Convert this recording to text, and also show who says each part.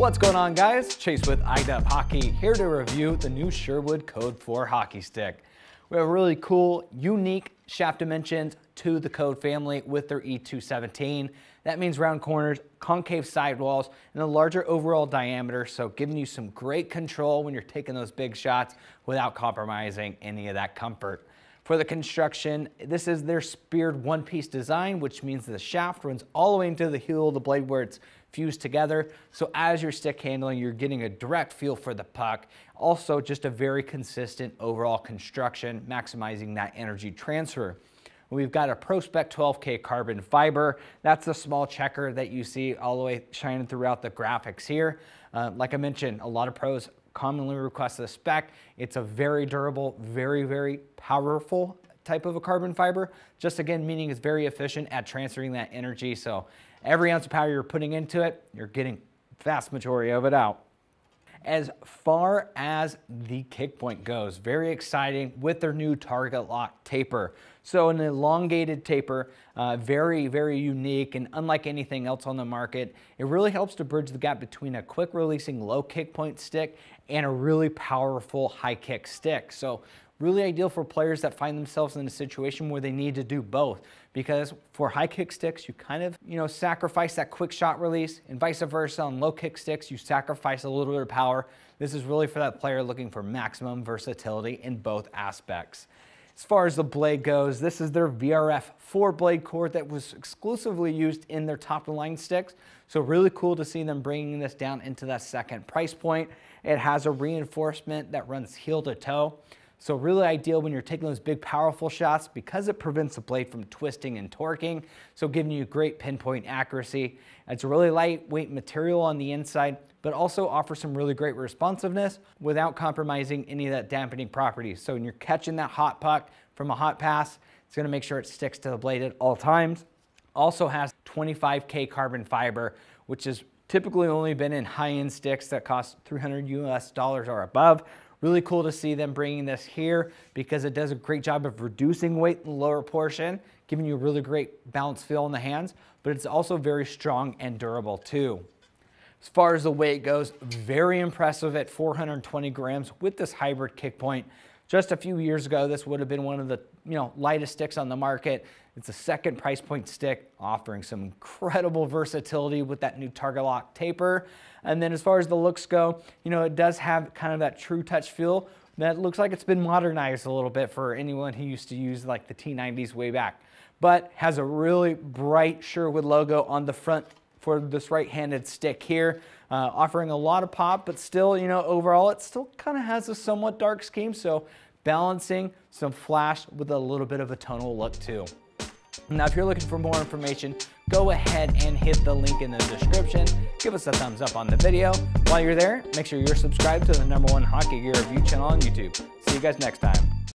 Speaker 1: What's going on guys? Chase with iDub Hockey here to review the new Sherwood Code 4 hockey stick. We have really cool, unique shaft dimensions to the Code family with their E217. That means round corners, concave sidewalls, and a larger overall diameter, so giving you some great control when you're taking those big shots without compromising any of that comfort. For the construction, this is their speared one-piece design, which means the shaft runs all the way into the heel of the blade where it's fused together. So as you're stick handling, you're getting a direct feel for the puck. Also, just a very consistent overall construction, maximizing that energy transfer. We've got a ProSpec 12K carbon fiber. That's the small checker that you see all the way shining throughout the graphics here. Uh, like I mentioned, a lot of pros commonly request the spec. It's a very durable, very, very powerful type of a carbon fiber. Just again, meaning it's very efficient at transferring that energy. So every ounce of power you're putting into it, you're getting vast majority of it out. As far as the kick point goes, very exciting with their new target lock taper. So an elongated taper, uh, very, very unique and unlike anything else on the market. It really helps to bridge the gap between a quick releasing low kick point stick and a really powerful high kick stick. So really ideal for players that find themselves in a situation where they need to do both. Because for high kick sticks you kind of you know sacrifice that quick shot release and vice versa. On low kick sticks you sacrifice a little bit of power. This is really for that player looking for maximum versatility in both aspects. As far as the blade goes this is their vrf 4 blade core that was exclusively used in their top of line sticks. So really cool to see them bringing this down into that second price point. It has a reinforcement that runs heel to toe so really ideal when you're taking those big powerful shots because it prevents the blade from twisting and torquing. So giving you great pinpoint accuracy. It's a really lightweight material on the inside, but also offers some really great responsiveness without compromising any of that dampening properties. So when you're catching that hot puck from a hot pass, it's gonna make sure it sticks to the blade at all times. Also has 25K carbon fiber, which has typically only been in high-end sticks that cost 300 US dollars or above. Really cool to see them bringing this here because it does a great job of reducing weight in the lower portion, giving you a really great balance feel in the hands, but it's also very strong and durable too. As far as the weight goes, very impressive at 420 grams with this hybrid kick point. Just a few years ago, this would have been one of the you know lightest sticks on the market. It's a second price point stick, offering some incredible versatility with that new target lock taper. And then as far as the looks go, you know, it does have kind of that true touch feel that looks like it's been modernized a little bit for anyone who used to use like the T90s way back. But has a really bright Sherwood logo on the front for this right-handed stick here, uh, offering a lot of pop, but still, you know, overall, it still kind of has a somewhat dark scheme, so balancing some flash with a little bit of a tonal look too. Now, if you're looking for more information, go ahead and hit the link in the description. Give us a thumbs up on the video. While you're there, make sure you're subscribed to the number one hockey gear review channel on YouTube. See you guys next time.